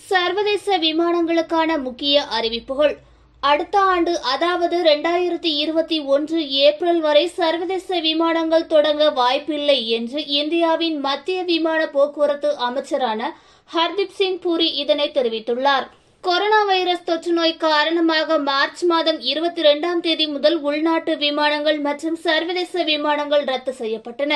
சர்வதேச விமானங்களுக்கான முக்கிய அறிவிப்புகள். அடுத்த ஆண்டு அதாவது இரண்டாயிரத்தி இருபத்தி ஒன்று ஏப்ரல் வரை சர்வதேச விமானங்கள் தொடங்க வாய்ப்பில்லை என்று இந்தியாவின் மத்திய விமான போக்குவரத்து அமைச்சரான ஹர்தீப் சிங் பூரி இதனை தெரிவித்துள்ளாா் கொரோனா வைரஸ் தொற்று நோய் காரணமாக மார்ச் மாதம் இருபத்தி இரண்டாம் தேதி முதல் உள்நாட்டு விமானங்கள் மற்றும் சர்வதேச விமானங்கள் ரத்து செய்யப்பட்டன.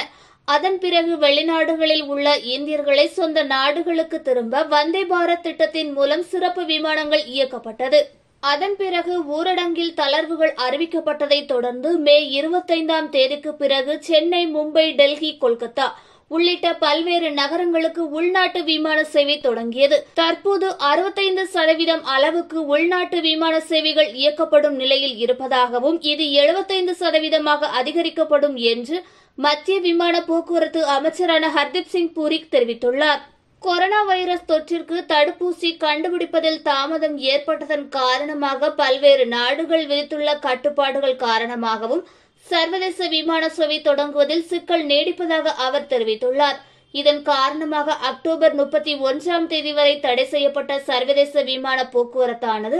அதன் பிறகு வெளிநாடுகளில் உள்ள இந்தியர்களை சொந்த நாடுகளுக்கு திரும்ப வந்தே பாரத் திட்டத்தின் மூலம் சிறப்பு விமானங்கள் இயக்கப்பட்டது. அதன் பிறகு ஊரடங்கில் தளர்வுகள் அறிவிக்கப்பட்டதைத் தொடர்ந்து மே இருபத்தைந்தாம் தேதிக்கு பிறகு சென்னை மும்பை டெல்லி கொல்கத்தா உள்ளிட்ட பல்வேறு நகரங்களுக்கு உள்நாட்டு விமான சேவை தொடங்கியது. தற்போது அறுபத்தைந்து சதவீதம் அளவுக்கு உள்நாட்டு விமான சேவைகள் இயக்கப்படும் நிலையில் இருப்பதாகவும் இது எழுபத்தைந்து சதவீதமாக அதிகரிக்கப்படும் என்று மத்திய விமான போக்குவரத்து அமைச்சரான ஹர்தீப் சிங் பூரி தெரிவித்துள்ளார். கொரோனா வைரஸ் தொற்றிற்கு தடுப்பூசி கண்டுபிடிப்பதில் தாமதம் ஏற்பட்டதன் காரணமாக பல்வேறு நாடுகள் விதித்துள்ள கட்டுப்பாடுகள் காரணமாகவும் சர்வதேச விமான சேவை தொடங்குவதில் சிக்கல் நீடிப்பதாக அவர் தெரிவித்துள்ளார். இதன் காரணமாக அக்டோபர் முப்பத்தி ஒன்றாம் தேதி வரை தடை செய்யப்பட்ட சர்வதேச விமான போக்குவரத்தானது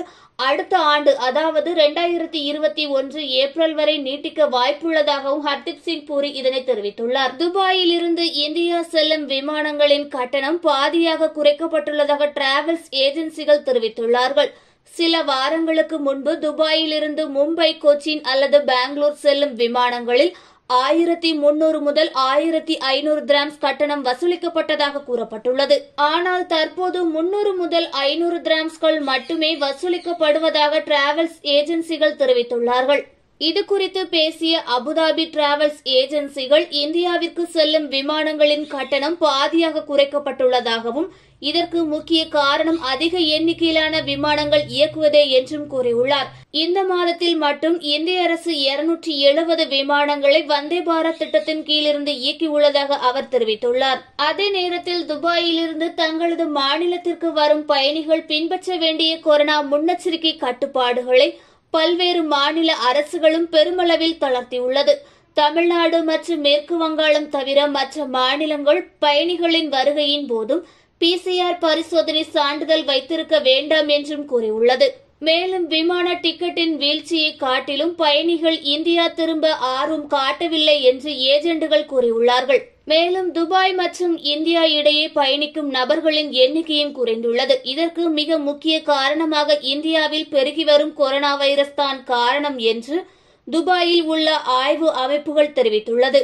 அடுத்த ஆண்டு அதாவது இரண்டாயிரத்தி இருபத்தி ஒன்று ஏப்ரல் வரை நீட்டிக்க வாய்ப்புள்ளதாகவும் ஹர்தீப் சிங் பூரி இதனை தெரிவித்துள்ளார். துபாயில் இருந்து இந்தியா செல்லும் விமானங்களின் கட்டணம் பாதியாக குறைக்கப்பட்டுள்ளதாக டிராவல்ஸ் ஏஜென்சிகள் தெரிவித்துள்ளார்கள். சில வாரங்களுக்கு முன்பு துபாயிலிருந்து மும்பை கொச்சின் அல்லது பெங்களூர் செல்லும் விமானங்களில் ஆயிரத்தி முன்னூறு முதல் ஆயிரத்தி ஐநூறு கிராம்ஸ் கட்டணம் வசூலிக்கப்பட்டதாக கூறப்பட்டுள்ளது. ஆனால் தற்போது முன்னூறு முதல் ஐநூறு கிராம்ஸ்கள் மட்டுமே வசூலிக்கப்படுவதாக டிராவல்ஸ் ஏஜென்சிகள் தெரிவித்துள்ளார்கள். இது குறித்து பேசிய அபுதாபி டிராவல்ஸ் ஏஜென்சிகள் இந்தியாவிற்கு செல்லும் விமானங்களின் கட்டணம் பாதியாக குறைக்கப்பட்டுள்ளதாகவும் இதற்கு முக்கிய காரணம் அதிக எண்ணிக்கையிலான விமானங்கள் இயக்குவதே என்றும் கூறியுள்ளார். இந்த மாதத்தில் மட்டும் இந்திய அரசு இருநூற்றி எழுபது விமானங்களை வந்தே பாரத் திட்டத்தின் கீழிருந்து இயக்கியுள்ளதாக அவர் தெரிவித்துள்ளார். அதே நேரத்தில் துபாயிலிருந்து தங்களது மாநிலத்திற்கு வரும் பயணிகள் பின்பற்ற வேண்டிய கொரோனா முன்னெச்சரிக்கை கட்டுப்பாடுகளை பல்வேறு மாநில அரசுகளும் பெருமளவில் தளர்த்தியுள்ளது. தமிழ்நாடு மற்றும் மேற்கு வங்காளம் தவிர மற்ற மாநிலங்கள் பயணிகளின் வருகையின் போதும் பிசிஆர் பரிசோதனை சான்றிதழ் வைத்திருக்க வேண்டாம் என்றும் கூறியுள்ளது. மேலும் விமான டிக்கெட்டின் வீழ்ச்சியை காட்டிலும் பயணிகள் இந்தியா திரும்ப ஆர்வம் காட்டவில்லை என்று ஏஜெண்டுகள் கூறியுள்ளார்கள். மேலும் துபாய் மற்றும் இந்தியா இடையே பயணிக்கும் நபர்களின் எண்ணிக்கையும் குறைந்துள்ளது. இதற்கு மிக முக்கிய காரணமாக இந்தியாவில் பெருகி வரும் கொரோனா வைரஸ் தான் காரணம் என்று துபாயில் உள்ள ஆய்வு அமைப்புகள் தெரிவித்துள்ளது.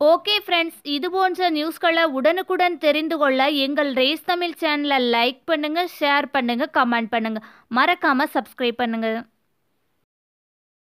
ஓகே ஃப்ரெண்ட்ஸ் இது போன்ற நியூஸ்களை உடனுக்குடன் தெரிந்து கொள்ள எங்கள் ரேஸ் தமிழ் சேனலை லைக் பண்ணுங்கள் ஷேர் பண்ணுங்கள் கமெண்ட் பண்ணுங்கள் மறக்காமல் சப்ஸ்கிரைப் பண்ணுங்கள்